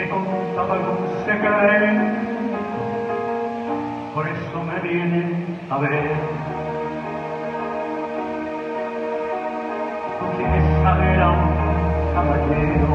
te contaba algún secreto, por eso me vienes a ver. Porque esa era un caballero,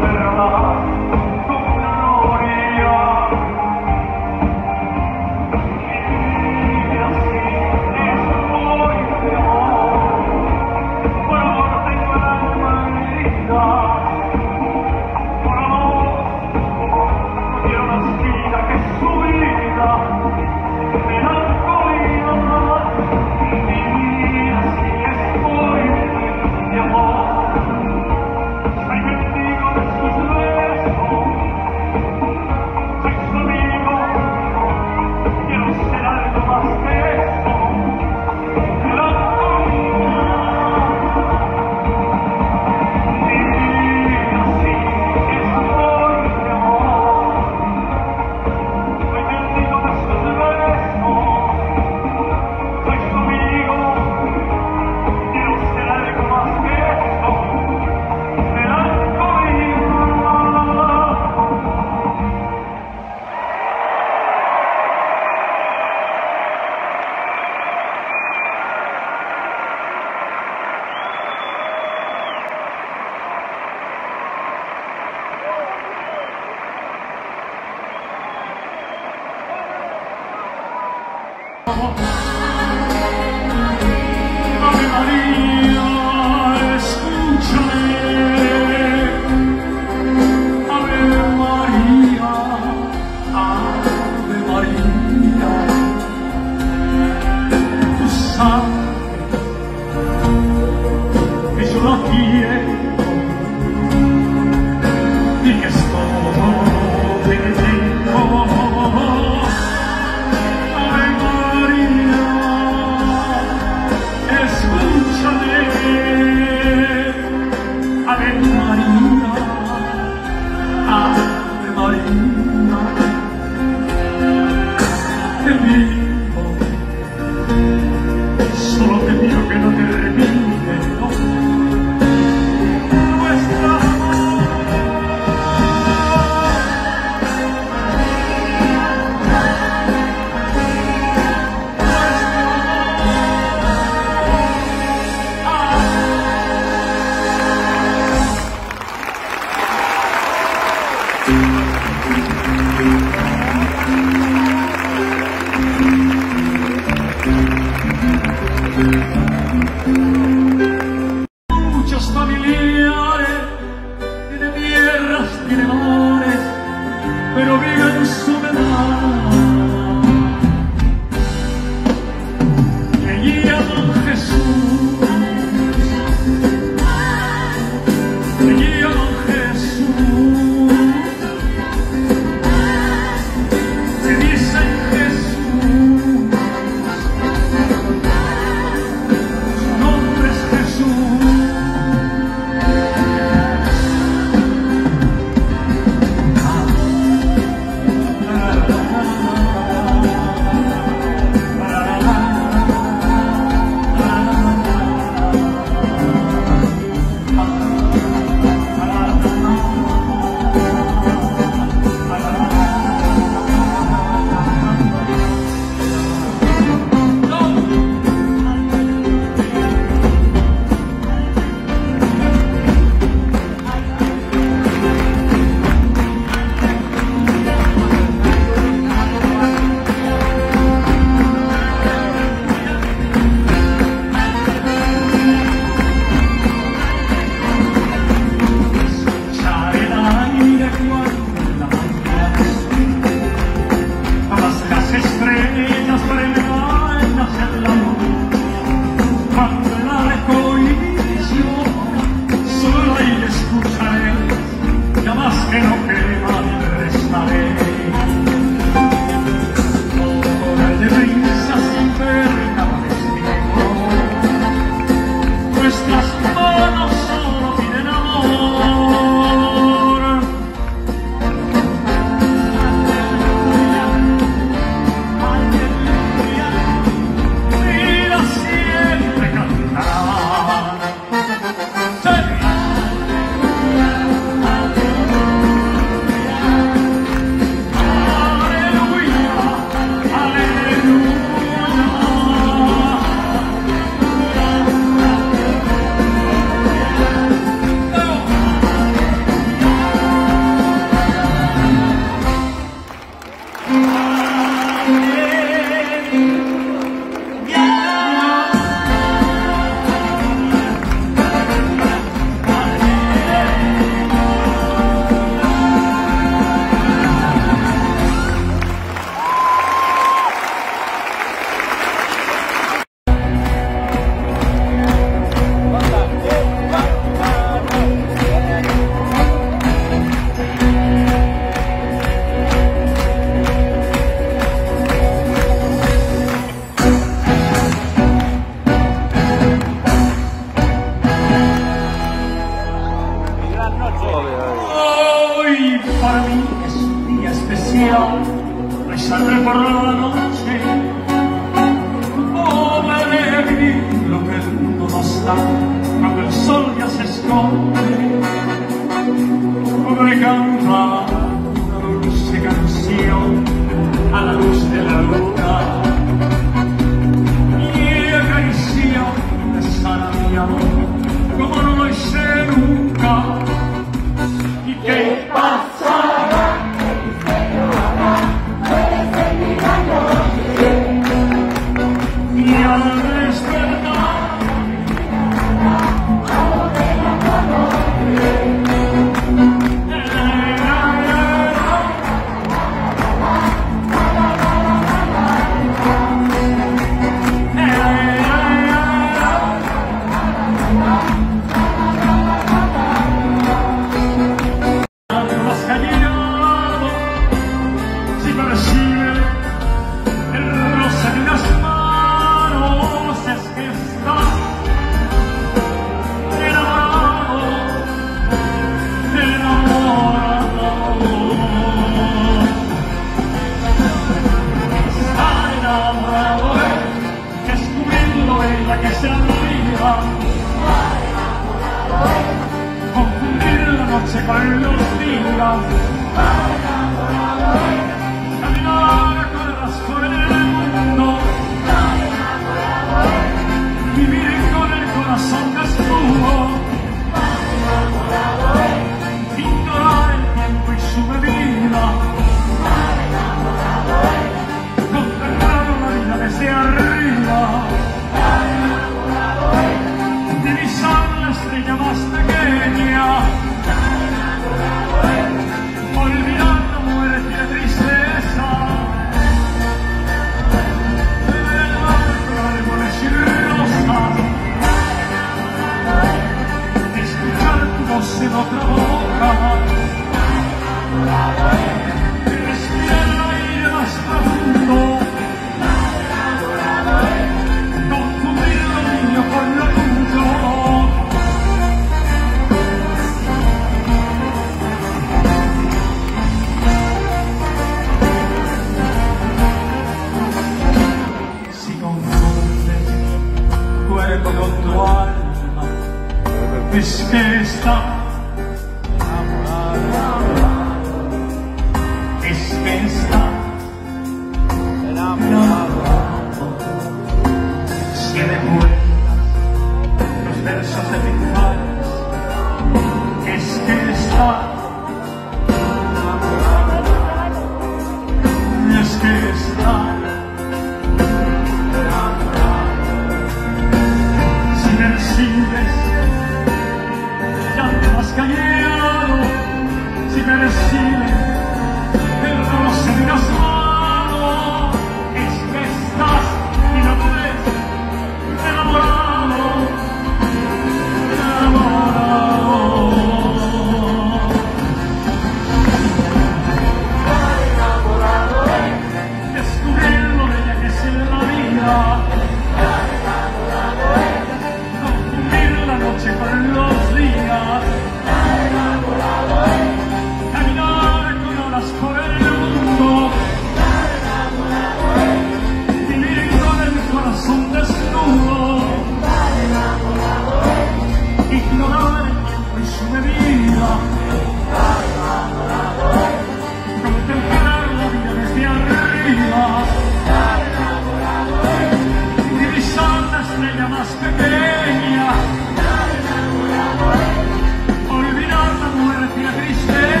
Κύριε Χριστέ.